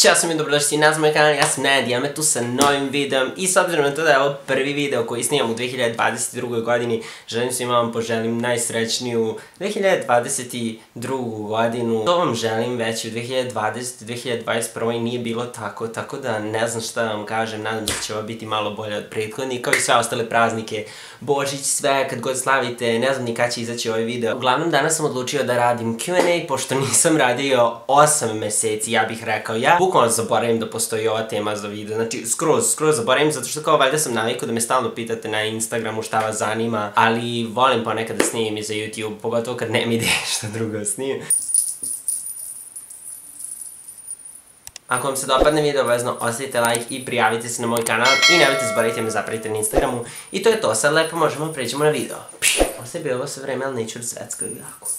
Ćao sam i dobrodošli na moj kanal, ja sam Ned, ja me tu sa novim videom i s obzirom na to da je ovo prvi video koji snimam u 2022. godini, želim svima vam poželim najsrećniju 2022. godinu. To vam želim već u 2020. 2021. nije bilo tako, tako da ne znam šta vam kažem, nadam da će ovo biti malo bolje od prethodnih, kao i sve ostale praznike, Božić, sve, kad god slavite, ne znam ni kada će izaći ovaj video. Uglavnom, danas sam odlučio da radim Q&A, pošto nisam radio 8 meseci, ja bih rekao ja bukvalno zaboravim da postoji ova tema za video, znači skroz, skroz zaboravim zato što kao valjda sam navikao da me stalno pitate na Instagramu šta vas zanima, ali volim ponekad da snimim i za YouTube, pogotovo kad nema ideje šta drugo snimim. Ako vam se dopadne video, obavezno ostavite like i prijavite se na moj kanal i nemojte zaboraviti me zapratite na Instagramu. I to je to, sad lepo možemo pređemo na video. Ovo je bilo sve vreme, ali neću da jako.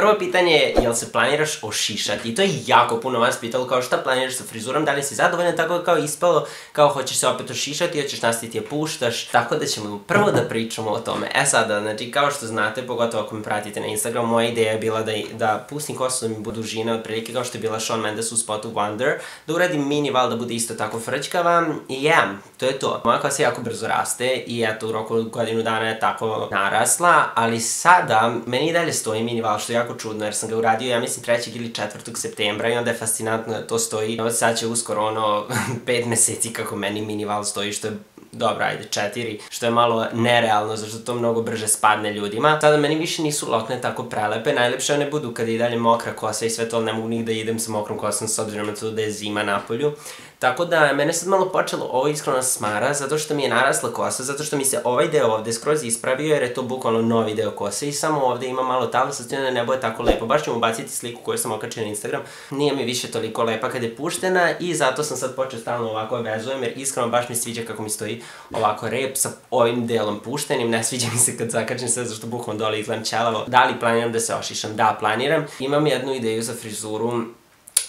Prvo pitanje je, jel se planiraš ošišati? I to je jako puno vas pitalo kao šta planiraš sa frizurom, da li si zadovoljan, tako kao ispalo, kao hoćeš se opet ošišati, hoćeš nastaviti je puštaš, tako da ćemo prvo da pričamo o tome. E sada, znači, kao što znate, pogotovo ako me pratite na Instagram, moja ideja je bila da, da pustim kosu da mi budu dužine, otprilike kao što je bila Shawn Mendes u spotu Wonder, da uradim mini val da bude isto tako frčkava, i yeah, to je to. Moja kosa jako brzo raste i eto, u roku godinu dana je tako narasla, ali sada, meni dalje stoji mini val, što jako čudno jer sam ga uradio, ja mislim, 3. ili 4. septembra i onda je fascinantno da to stoji. Od sad će uskoro ono 5 meseci kako meni minival stoji, što je dobro, ajde, četiri, što je malo nerealno, zašto to mnogo brže spadne ljudima. Sada meni više nisu lokne tako prelepe, najlepše one budu kad je dalje mokra kosa i sve to, ne mogu ni da idem sa mokrom kosom s obzirom na to da je zima na polju. Tako da, mene sad malo počelo ovo iskreno smara, zato što mi je narasla kosa, zato što mi se ovaj deo ovde skroz ispravio, jer je to bukvalno novi deo kose i samo ovde ima malo talasa, da ne bude tako lepo. Baš ću mu baciti sliku koju sam okačio na Instagram. Nije mi više toliko lepa kad je puštena i zato sam sad počeo stalno ovako vezujem, jer iskreno baš mi sviđa kako mi stoji ovako rep sa ovim delom puštenim. Ne sviđa mi se kad zakačem sve, zašto bukvalno dole izgledam ćelavo. Da li planiram da se ošišam? Da, planiram. Imam jednu ideju za frizuru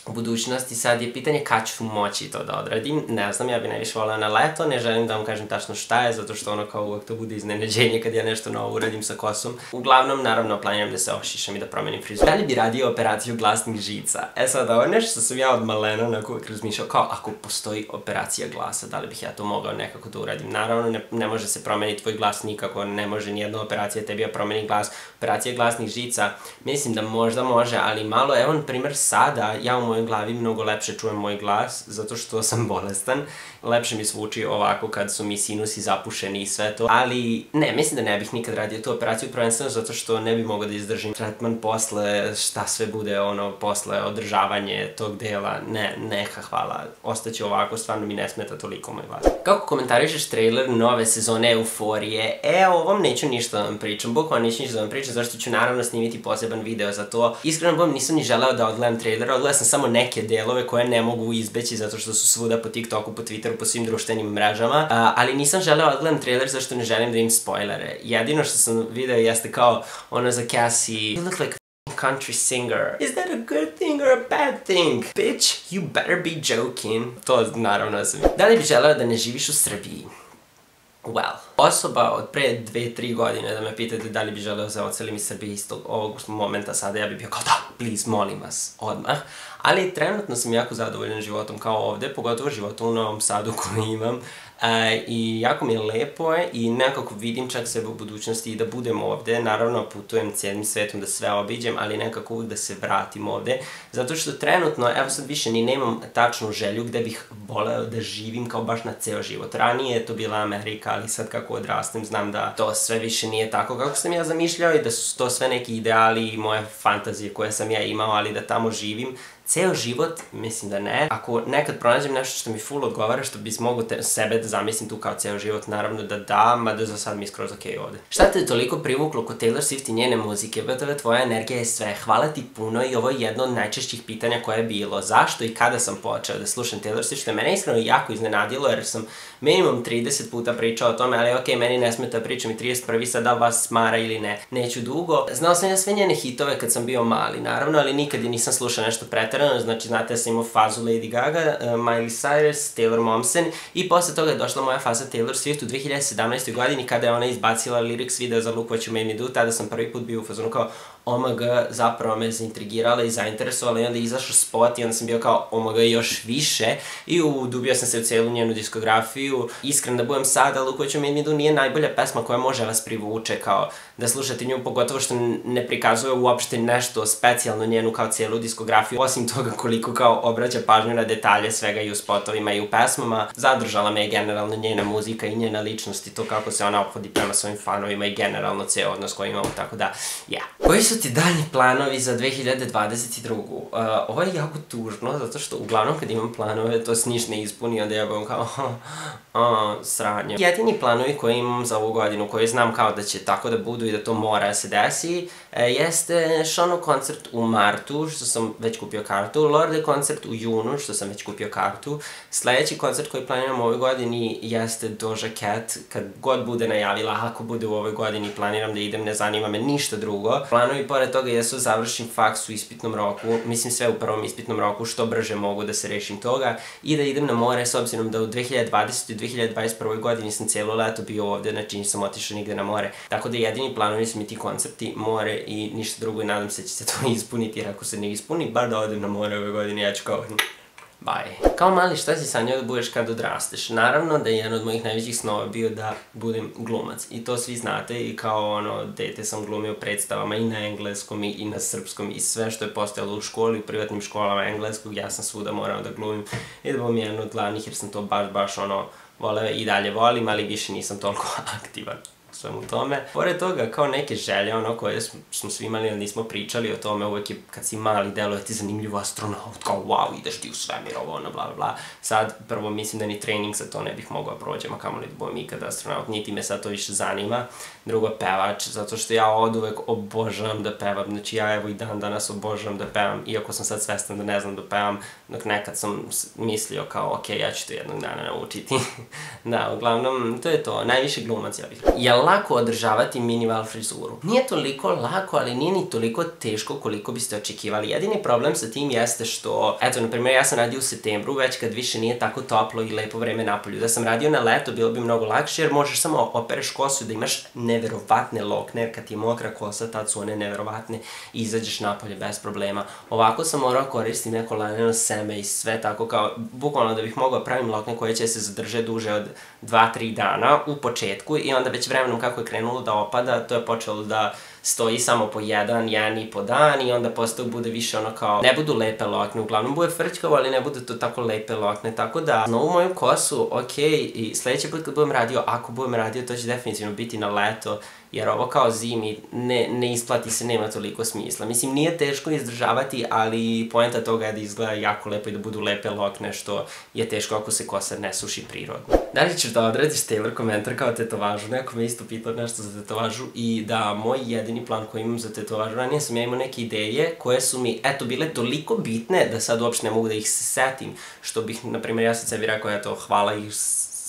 budućnosti. Sad je pitanje kad ću moći to da odradim. Ne znam, ja bi najviše volao na leto, ne želim da vam kažem tačno šta je, zato što ono kao uvek to bude iznenađenje kad ja nešto novo uradim sa kosom. Uglavnom, naravno, planiram da se ošišam i da promenim frizur. Da li bi radio operaciju glasnih žica? E sad, ovo je nešto što sam ja od malena onako uvek razmišljao, kao ako postoji operacija glasa, da li bih ja to mogao nekako da uradim? Naravno, ne, može se promeniti tvoj glas nikako, ne može nijedna operacija tebi da promeni glas. Operacija glasnih žica, mislim da možda može, ali malo, evo, na primer, sada, ja u mojoj glavi mnogo lepše čujem moj glas, zato što sam bolestan. Lepše mi zvuči ovako kad su mi sinusi zapušeni i sve to. Ali ne, mislim da ne bih nikad radio tu operaciju, prvenstveno zato što ne bi mogao da izdržim tretman posle, šta sve bude ono, posle održavanje tog dela. Ne, neka hvala. Ostaću ovako, stvarno mi ne smeta toliko moj glas. Kako komentarišeš trailer nove sezone Euforije? E, o ovom neću ništa da vam pričam, bukvalno neću ništa da vam pričam, zašto ću naravno snimiti poseban video za to. Iskreno bom nisam ni želeo da odgledam trailer, odgledam sam neke delove koje ne mogu izbeći zato što su svuda po TikToku, po Twitteru, po svim društvenim mrežama, a, ali nisam želeo da gledam trailer zašto ne želim da im spoilere. Jedino što sam video jeste kao ono za Cassie, you look like country singer. Is that a good thing or a bad thing? Bitch, you better be joking. To naravno sam. Da li bi želeo da ne živiš u Srbiji? Well, osoba od pre dve, tri godine da me pitate da li bi želeo da ocelim iz Srbije istog ovog momenta sada, ja bih bio kao da, please, molim vas, odmah. Ali trenutno sam jako zadovoljan životom kao ovde, pogotovo životom u Novom Sadu koji imam. E, I jako mi je lepo je i nekako vidim čak sebe u budućnosti i da budem ovde. Naravno putujem cijelim svetom da sve obiđem, ali nekako uvijek da se vratim ovde. Zato što trenutno, evo sad više ni nemam tačnu želju gde bih voleo da živim kao baš na ceo život. Ranije je to bila Amerika, ali sad kako odrastem znam da to sve više nije tako kako sam ja zamišljao i da su to sve neki ideali i moje fantazije koje sam ja imao, ali da tamo živim ceo život, mislim da ne. Ako nekad pronađem nešto što mi full odgovara, što bi mogu sebe da zamislim tu kao ceo život, naravno da da, mada za sad mi je skroz okej okay ovde. Šta te toliko privuklo kod Taylor Swift i njene muzike? BTV, tvoja energija je sve. Hvala ti puno i ovo je jedno od najčešćih pitanja koje je bilo. Zašto i kada sam počeo da slušam Taylor Swift, što je mene iskreno jako iznenadilo, jer sam minimum 30 puta pričao o tome, ali okej, okay, meni ne smeta pričam i 31. sad vas smara ili ne. Neću dugo. Znao sam ja sve njene hitove kad sam bio mali, naravno, ali nikad je nisam slušao nešto preterano, znači znate ja sam imao fazu Lady Gaga, uh, Miley Cyrus, Taylor Momsen i posle toga je došla moja faza Taylor Swift u 2017. godini kada je ona izbacila lyrics video za Look What You Made Me Do, tada sam prvi put bio u fazonu kao, OMG zapravo me zaintrigirala i zainteresovala i onda je izašao spot i onda sam bio kao OMG još više i udubio sam se u celu njenu diskografiju. Iskren da budem sad, ali u koju ću mi idu nije najbolja pesma koja može vas privuče kao da slušate nju, pogotovo što ne prikazuje uopšte nešto specijalno njenu kao cijelu diskografiju, osim toga koliko kao obraća pažnju na detalje svega i u spotovima i u pesmama. Zadržala me je generalno njena muzika i njena ličnost i to kako se ona ophodi prema svojim fanovima i generalno ceo odnos koji imamo, tako da, ja. Yeah. Koji su ti daljni planovi za 2022. Uh, ovo je jako tužno, zato što uglavnom kad imam planove, to se niš ne ispuni, onda ja budem kao, a, sranje. Jedini planovi koje imam za ovu godinu, koji znam kao da će tako da budu i da to mora se desi, e, jeste Shono koncert u martu, što sam već kupio kartu, Lorde koncert u junu, što sam već kupio kartu. Sledeći koncert koji planiram u ovoj godini jeste Doja Cat, kad god bude najavila, ako bude u ovoj godini, planiram da idem, ne zanima me ništa drugo. Planovi pored toga jesu završim faks u ispitnom roku, mislim sve u prvom ispitnom roku, što brže mogu da se rešim toga, i da idem na more, s obzirom da u 2020. i 2021. godini sam cijelo leto bio ovde, znači nisam otišao nigde na more. Tako da jedini planovi su mi ti koncerti, more i ništa drugo i nadam se će se to ispuniti, jer ako se ne ispuni, bar da odem na more ove godine, ja ću kao Bye. Kao mali, šta si sanjao da budeš kad odrasteš? Naravno da je jedan od mojih najvećih snova bio da budem glumac. I to svi znate i kao ono, dete sam glumio predstavama i na engleskom i, i na srpskom i sve što je postojalo u školi, u privatnim školama engleskog, ja sam svuda morao da glumim i da budem jedan od glavnih jer sam to baš, baš ono, voleo i dalje volim, ali više nisam toliko aktivan svemu tome. Pored toga, kao neke želje, ono, koje smo svi imali, ali nismo pričali o tome, uvek je, kad si mali, deluje ti zanimljivo astronaut, kao, wow, ideš ti u svemir, ovo, ono, bla, bla. Sad, prvo, mislim da ni trening za to ne bih mogao prođem, a kamo li budem ikada astronaut, niti me sad to više zanima. Drugo, pevač, zato što ja od uvek obožavam da pevam, znači ja evo i dan danas obožavam da pevam, iako sam sad svestan da ne znam da pevam, dok nekad sam mislio kao, ok, ja ću to jednog dana naučiti. da, uglavnom, to je to, najviše glumac, ja bih. Jel lako održavati minimal frizuru. Nije toliko lako, ali nije ni toliko teško koliko biste očekivali. Jedini problem sa tim jeste što, eto, na primjer, ja sam radio u septembru, već kad više nije tako toplo i lepo vreme napolju. Da sam radio na leto, bilo bi mnogo lakše, jer možeš samo opereš kosu da imaš neverovatne lokne, jer kad ti je mokra kosa, tad su one neverovatne i izađeš napolje bez problema. Ovako sam morao koristiti neko laneno seme i sve tako kao, bukvalno da bih mogao pravim lokne koje će se zadrže duže od 2-3 dana u početku i onda već vremenom kako je krenulo da opada, to je počelo da stoji samo po jedan, jedan i po dan i onda postao bude više ono kao, ne budu lepe lokne, uglavnom bude frčkavo, ali ne budu to tako lepe lokne, tako da na ovu moju kosu, ok, i sledeći put kad budem radio, ako budem radio, to će definitivno biti na leto, jer ovo kao zimi ne, ne isplati se, nema toliko smisla. Mislim, nije teško izdržavati, ali poenta toga je da izgleda jako lepo i da budu lepe lokne, što je teško ako se kosa ne suši prirodno. Da li ćeš da odradiš Taylor komentar kao tetovažu? Neko me isto pitao nešto za tetovažu i da, moj jedini plan koji imam za tetovažu, ranije sam ja imao neke ideje koje su mi, eto, bile toliko bitne da sad uopšte ne mogu da ih se setim, što bih, na primjer, ja sam sebi rekao, eto, hvala ih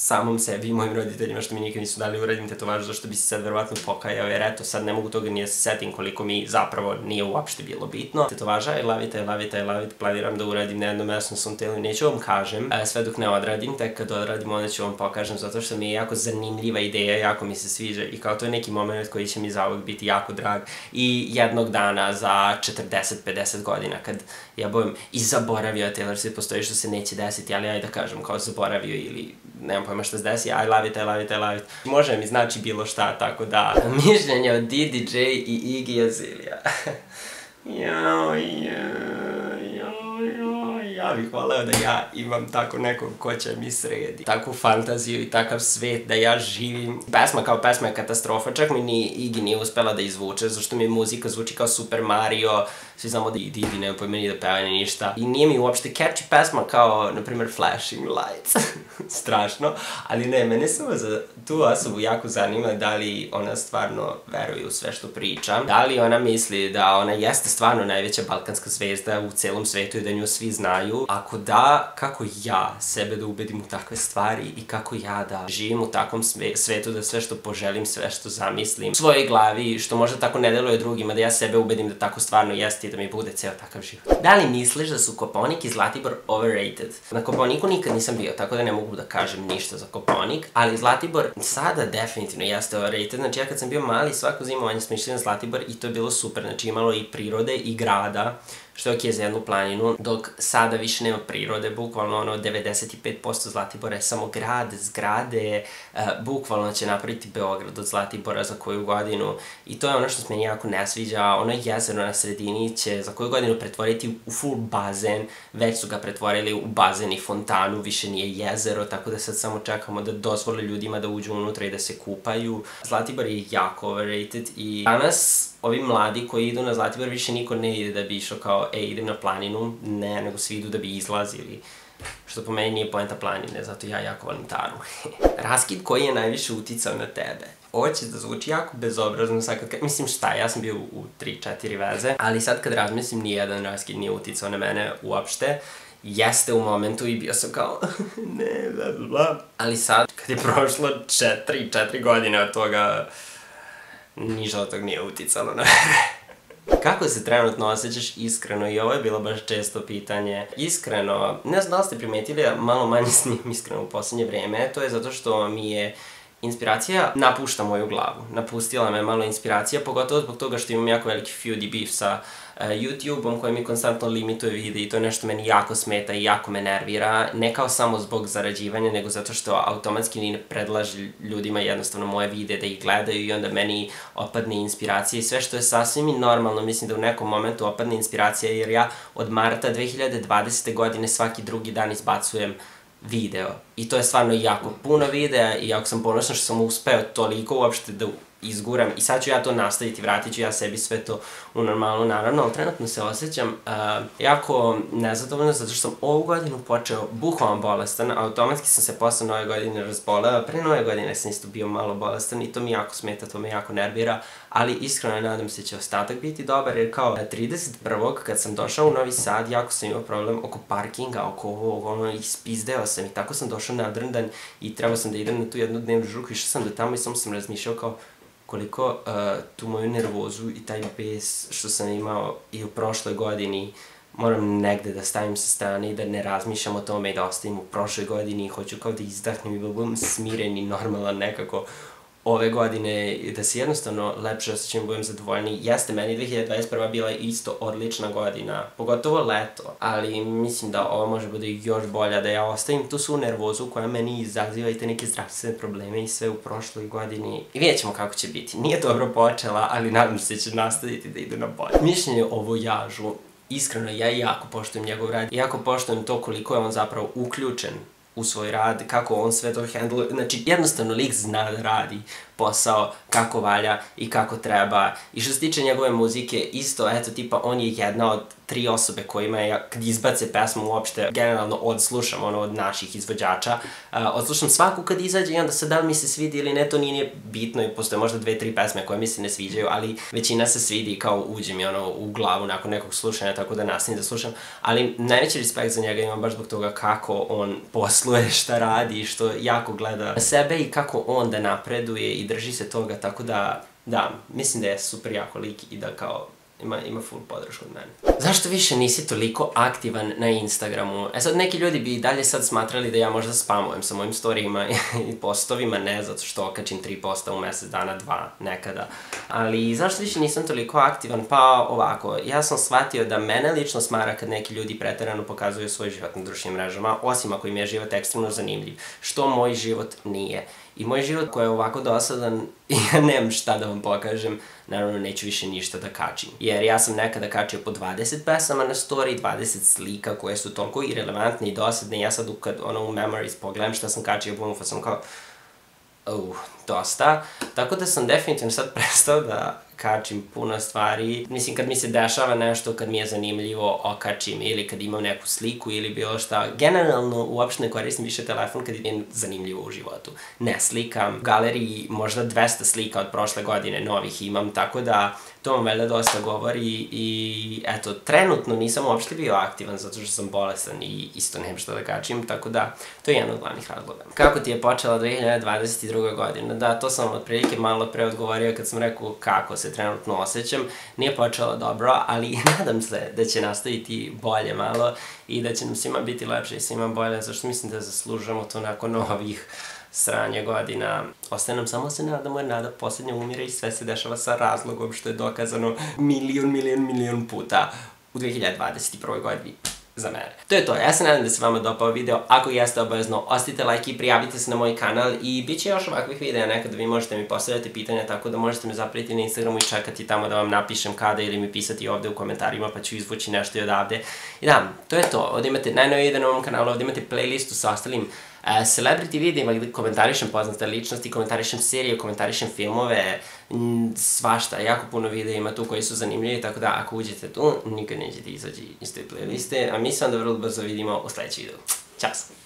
samom sebi i mojim roditeljima što mi nikad nisu dali uradim tetovažu, zašto bi se sad verovatno pokajao, jer eto, sad ne mogu toga nije se setim koliko mi zapravo nije uopšte bilo bitno. Tetovaža I love it, I love it, planiram da uradim na jednom mesnom svom telu i neću vam kažem, e, sve dok ne odradim, tek kad odradim onda ću vam pokažem, zato što mi je jako zanimljiva ideja, jako mi se sviđa i kao to je neki moment koji će mi zauvek biti jako drag i jednog dana za 40-50 godina kad ja budem i zaboravio Taylor Swift postoji što se neće desiti, ali ajde da kažem kao zaboravio ili nemam pojma šta se desi, I love it, I love it, I love it. Može mi znači bilo šta, tako da... Mišljenje od DDJ i Iggy Azalea. jao, jao, jao, jao, ja bih voleo da ja imam tako nekog ko će mi sredi. Takvu fantaziju i takav svet da ja živim. Pesma kao pesma je katastrofa, čak mi ni Iggy nije uspela da izvuče, zašto mi muzika zvuči kao Super Mario, svi znamo da Didi nema pojma ni da peva ni ništa. I nije mi uopšte catchy pesma kao, na primjer, Flashing Lights. Strašno. Ali ne, mene samo za tu osobu jako zanima da li ona stvarno veruje u sve što priča. Da li ona misli da ona jeste stvarno najveća balkanska zvezda u celom svetu i da nju svi znaju ako da, kako ja sebe da ubedim u takve stvari i kako ja da živim u takvom svetu da sve što poželim, sve što zamislim, svojoj glavi, što možda tako ne deluje drugima, da ja sebe ubedim da tako stvarno jeste i da mi bude ceo takav život. Da li misliš da su Koponik i Zlatibor overrated? Na Koponiku nikad nisam bio, tako da ne mogu da kažem ništa za Koponik, ali Zlatibor sada definitivno jeste overrated. Znači ja kad sam bio mali, svako zimovanje smo išli na Zlatibor i to je bilo super. Znači imalo i prirode i grada što je za jednu planinu, dok sada više nema prirode, bukvalno ono 95% Zlatibora je samo grad, zgrade, uh, bukvalno će napraviti Beograd od Zlatibora za koju godinu i to je ono što se meni jako ne sviđa, ono jezero na sredini će za koju godinu pretvoriti u full bazen, već su ga pretvorili u bazen i fontanu, više nije jezero, tako da sad samo čekamo da dozvole ljudima da uđu unutra i da se kupaju. Zlatibor je jako overrated i danas ovi mladi koji idu na Zlatibor više niko ne ide da bi išao kao, ej, idem na planinu, ne, nego svi idu da bi izlazili. Što po meni nije poenta planine, zato ja jako volim taru. Raskid koji je najviše uticao na tebe. Ovo će da zvuči jako bezobrazno sad kad, mislim šta, ja sam bio u 3-4 veze, ali sad kad razmislim nijedan raskid nije uticao na mene uopšte, jeste u momentu i bio sam kao, ne, bla, bla, bla. Ali sad, kad je prošlo 4, 4 godine od toga, ništa od tog nije uticalo na Kako se trenutno osjećaš iskreno i ovo je bilo baš često pitanje. Iskreno, ne znam da li ste primetili, malo manje snimam iskreno u poslednje vreme, to je zato što mi je inspiracija napušta moju glavu. Napustila me malo inspiracija, pogotovo zbog toga što imam jako veliki feud i beef sa uh, YouTube-om koji mi konstantno limituje vide i to je nešto meni jako smeta i jako me nervira. Ne kao samo zbog zarađivanja, nego zato što automatski ni ne predlaže ljudima jednostavno moje vide da ih gledaju i onda meni opadne inspiracija i sve što je sasvim i normalno, mislim da u nekom momentu opadne inspiracija jer ja od marta 2020. godine svaki drugi dan izbacujem video. I to je stvarno jako puno videa i jako sam ponosan što sam uspeo toliko uopšte da izguram i sad ću ja to nastaviti, vratit ću ja sebi sve to u normalnu, naravno, ali trenutno se osjećam uh, jako nezadovoljno zato što sam ovu godinu počeo bukvalno bolestan, automatski sam se posle nove godine razboleo, pre nove godine sam isto bio malo bolestan i to mi jako smeta, to me jako nervira, ali iskreno nadam se će ostatak biti dobar jer kao 31. kad sam došao u Novi Sad, jako sam imao problem oko parkinga, oko ovog, ono, ispizdeo sam i tako sam došao nadrndan i trebao sam da idem na tu jednu dnevnu žurku, išao sam do tamo i samo sam razmišljao kao koliko uh, tu moju nervozu i taj bes što sam imao i u prošloj godini moram negde da stavim sa strane i da ne razmišljam o tome i da ostavim u prošloj godini i hoću kao da izdahnem i da budem smiren i normalan nekako ove godine da se jednostavno lepše osjećam budem zadovoljni. Jeste, meni 2021. bila isto odlična godina, pogotovo leto, ali mislim da ovo može bude još bolja, da ja ostavim tu svu nervozu koja meni izaziva i te neke zdravstvene probleme i sve u prošloj godini. I vidjet ćemo kako će biti. Nije dobro počela, ali nadam se će nastaviti da ide na bolje. Mišljenje o vojažu iskreno, ja jako poštujem njegov rad. Jako poštujem to koliko je on zapravo uključen u svoj rad, kako on sve to handle, znači jednostavno lik zna da radi posao kako valja i kako treba. I što se tiče njegove muzike, isto, eto, tipa, on je jedna od tri osobe kojima je, kad izbace pesmu uopšte, generalno odslušam ono od naših izvođača, odslušam svaku kad izađe i onda se da li mi se svidi ili ne, to nije, bitno i postoje možda dve, tri pesme koje mi se ne sviđaju, ali većina se svidi kao uđe mi ono u glavu nakon nekog slušanja, tako da nastavim da slušam, ali najveći respekt za njega imam baš zbog toga kako on posluje, šta radi, što jako gleda sebe i kako on da napreduje i drži se toga, tako da, da, mislim da je super jako lik i da kao ima, ima full podršku od mene. Zašto više nisi toliko aktivan na Instagramu? E sad, neki ljudi bi dalje sad smatrali da ja možda spamujem sa mojim storijima i postovima, ne zato što okačim tri posta u mesec dana, dva nekada. Ali zašto više nisam toliko aktivan? Pa ovako, ja sam shvatio da mene lično smara kad neki ljudi preterano pokazuju svoj život na društvenim mrežama, osim ako im je život ekstremno zanimljiv, što moj život nije. I moj život koji je ovako dosadan, ja nemam šta da vam pokažem, naravno neću više ništa da kačim. Jer ja sam nekada kačio po 20 pesama na story, 20 slika koje su toliko irelevantne i dosadne, ja sad kad ono u memories pogledam šta sam kačio, bum, pa sam kao, uh, dosta. Tako da sam definitivno sad prestao da kačim puno stvari. Mislim, kad mi se dešava nešto, kad mi je zanimljivo, okačim ili kad imam neku sliku ili bilo šta. Generalno, uopšte ne koristim više telefon kad je zanimljivo u životu. Ne slikam. U galeriji možda 200 slika od prošle godine novih imam, tako da to vam dosta govori i eto, trenutno nisam uopšte bio aktivan zato što sam bolesan i isto nemam što da kačim, tako da to je jedan od glavnih razloga. Kako ti je počela 2022. godina? Da, to sam otprilike malo pre odgovorio kad sam rekao kako se trenutno osjećam. Nije počela dobro, ali nadam se da će nastaviti bolje malo i da će nam svima biti lepše i svima bolje, zašto mislim da zaslužujemo to nakon ovih sranje godina. Ostaje nam samo se nadamo jer nada poslednja umire i sve se dešava sa razlogom što je dokazano milion, milion, milion puta u 2021. godini za mene. To je to, ja se nadam da se vama dopao video, ako jeste obavezno ostavite like i prijavite se na moj kanal i bit će još ovakvih videa nekada vi možete mi postavljati pitanja tako da možete me zapriti na Instagramu i čekati tamo da vam napišem kada ili mi pisati ovde u komentarima pa ću izvući nešto i odavde. I da, to je to, ovde imate najnovije video na ovom kanalu, ovde imate playlistu sa ostalim celebrity videima gde komentarišem poznate ličnosti, komentarišem serije, komentarišem filmove, svašta, jako puno videa ima tu koji su zanimljivi, tako da ako uđete tu, nikad nećete izaći iz te playliste, a mi se onda vrlo brzo vidimo u sledećem videu. Ćao!